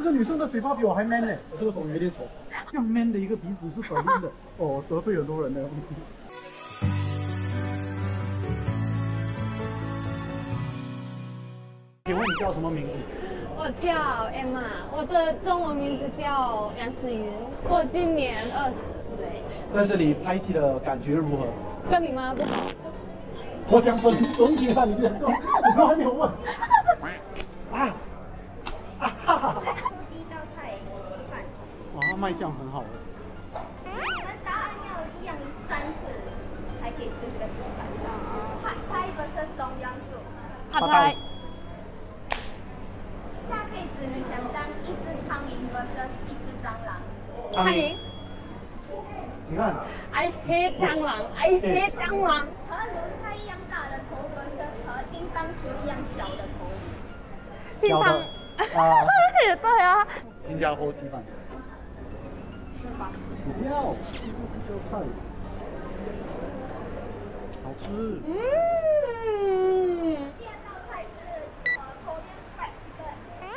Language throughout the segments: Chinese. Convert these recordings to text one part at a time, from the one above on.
这个女生的嘴巴比我还 man 呢，我这个手有点丑。这样 man 的一个鼻子是本命的，哦，得罪很多人呢。请问你叫什么名字？我叫 Emma，我的中文名字叫杨子云，我今年二十岁。在这里拍戏的感觉如何？跟你妈不好。我讲整整体上，你两个，我还没有问。啊啊哈哈！第一道菜鸡饭，哇，印象很好的。你们答案要一样三次，才可以吃这个鸡排。派派 versus 江素。派派。下辈子你想当一只苍蝇不是一只蟑螂？苍蝇。你看，I hate 蟑螂，I hate 蟑螂。和轮胎一样大的头和和乒乓球一样小的头。乒乓，啊，对啊。新加坡鸡饭。不要，这个菜好吃。嗯。第二道菜是。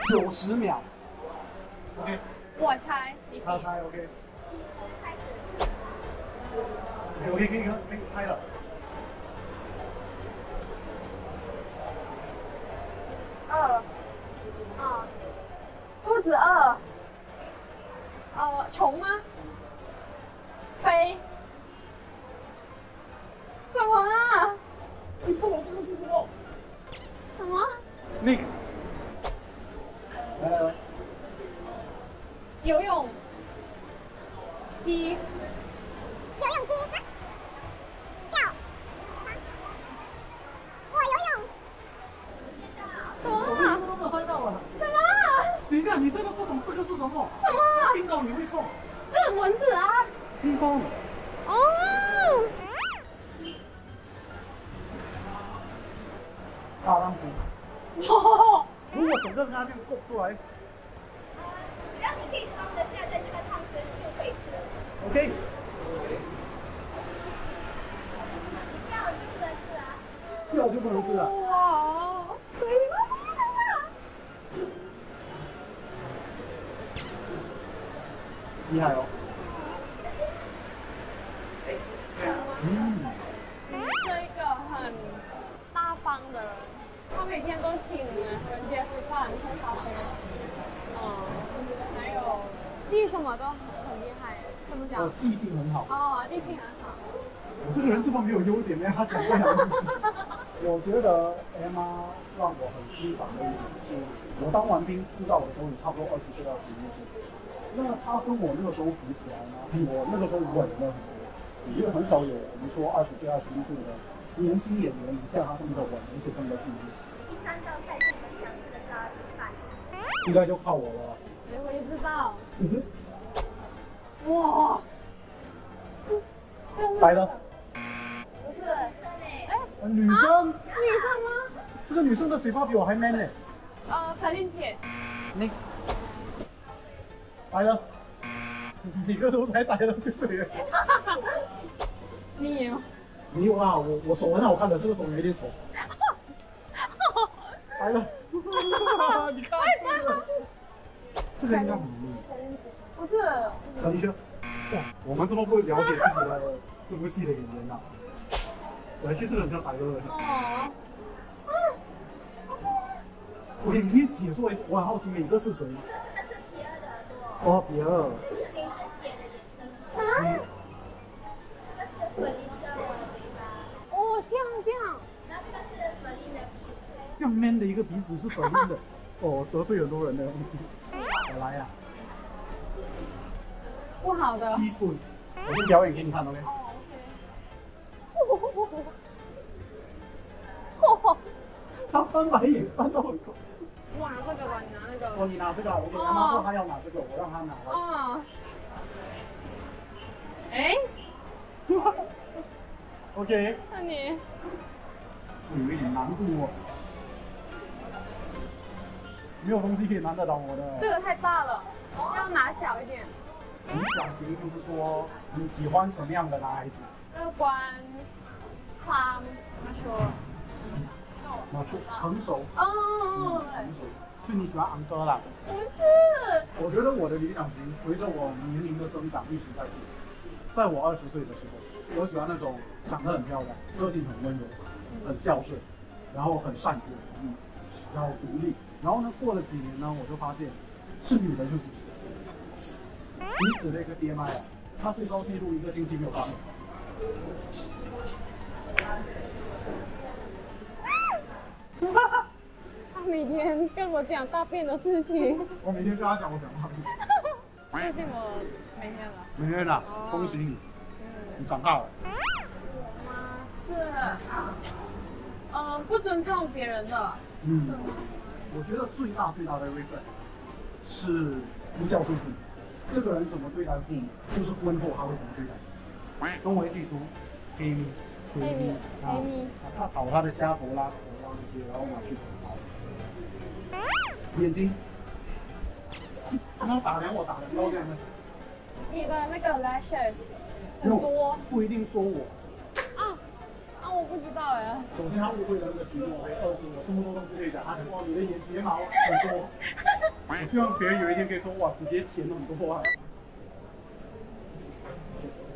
九十秒。OK。我猜，你他猜 OK。计时开始。我可以可以可以拍了。二。啊。肚子饿。呃，穷吗？飞。什么啊？你不懂这个是什么？什么？Mix。来来来。游泳。鸡。游泳鸡。钓。我游泳。我为什么都没有猜到啊？什么？等一下，你真的不懂这个是什么？什么？听到你会痛。这是蚊子啊。乒乓。哦。大当心。哦。如果整个它这样过出来。只要你可以装得下在这个汤匙，就可以吃了。OK。掉就不能吃啊。掉就不能吃了。哇，可以吗？厉害哦。嗯。是一个很大方的人，他每天都请人家吃饭、喝咖啡。嗯，还有记什么都很很厉害，怎么讲？我记性很好。哦，记性很好。我这个人这么没有优点呢，他讲这样的东西。我觉得 Emma 让我很欣赏的一点是，我当完兵出道的时候，你差不多二十岁到十一岁。那他跟我那个时候比起来呢，比我那个时候稳了很多。因为很少有我们说二十岁、二十一岁的年轻演员像他这么的稳，而且这么的敬业。第三道菜是你们想吃的咖喱饭。应该就靠我了。哎，我也知道。嗯哼。哇。来了。不是。哎。女生。女生吗？这个女生的嘴巴比我还 man 呢。呃，彩玲姐。Next。来了。每个都才来了就对了。你有？你有啊，我我手很好看的，这个手有点丑。来了。你看。这个应该不是。何立轩。哇，我们这么不了解自己的这部戏的演员呐、啊。我去是很像白哥。哦。我给你解说一下，我很好奇每个是谁。这个是皮尔的耳朵。哦，皮尔。Man 的一个鼻子是粉丽的，哦，得罪很多人的。我来呀、啊。不好的。teaspoon，我先表演给你看，OK？哦，OK。他翻白眼翻到很高。我拿这个吧，你拿那个。哦，你拿这个，我给他妈说他要拿这个，我让他拿。哦。哎。OK。那你。有一点难度哦。没有东西可以难得倒我的。这个太大了，要拿小一点。理想型就是说你喜欢什么样的男孩子？乐观、calm，他说。那出成熟。哦。成熟。就你喜欢昂哥啦？不是。我觉得我的理想型随着我年龄的增长一直在变。在我二十岁的时候，我喜欢那种长得很漂亮、个性很温柔、很孝顺，然后很善解人意，然后独立。然后呢，过了几年呢，我就发现是女的就行。彼此那个 BMI 啊，他最高纪录一个星期没有发现。他每天跟我讲大便的事情。我每天跟他讲我想大便。最近我每天了。每天了，哦恭喜你，嗯，你长大了。我妈是，嗯，不尊重别人的。嗯，我觉得最大最大的 regret 是不孝顺父母。这个人怎么对待父母，就是婚后他会怎么对待你。跟我一起读黑米，黑米啊黑米他炒他的虾头啦、头啊那些，然后拿去烤。眼睛，刚刚打量我打量到这样的，你的那个 lashes 很多不一定说我。不知道哎。首先他误会了那个题目，二十我这么多东西可以讲，他讲哇你的眼睫毛很多，我希望别人有一天可以说哇直接钱很多啊。确实，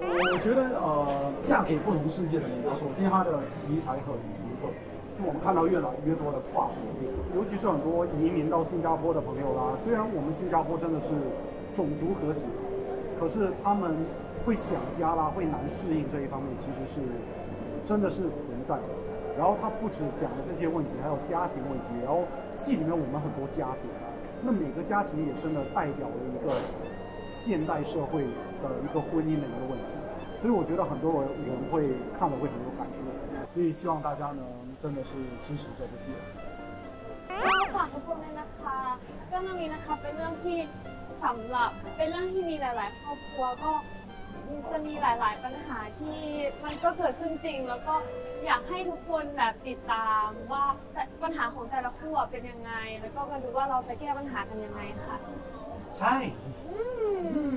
我觉得呃嫁给不同世界的人啊，首先它的题材很独特，因为我们看到越来越多的跨国恋，尤其是很多移民到新加坡的朋友啦。虽然我们新加坡真的是种族和谐，可是他们会想家啦，会难适应这一方面，其实是真的是存在的。然后他不止讲了这些问题，还有家庭问题。然后戏里面我们很多家庭，那每个家庭也真的代表了一个现代社会的一个婚姻的一个问题。所以我觉得很多人会看了会很有感触。所以希望大家呢真的是支持这部戏。 ก็ฝากทุกคนเลยนะคะเรื่องนี้นะคะเป็นเรื่องที่สำหรับเป็นเรื่องที่มีหลาย ๆ ครอบครัวก็ จะมีหลาย ๆ ปัญหาที่มันก็เกิดขึ้นจริง แล้วก็อยากให้ทุกคนแบบติดตามว่าแต่ปัญหาของแต่ละคู่อะเป็นยังไง แล้วก็มาดูว่าเราจะแก้ปัญหากันยังไงค่ะ ใช่ อืม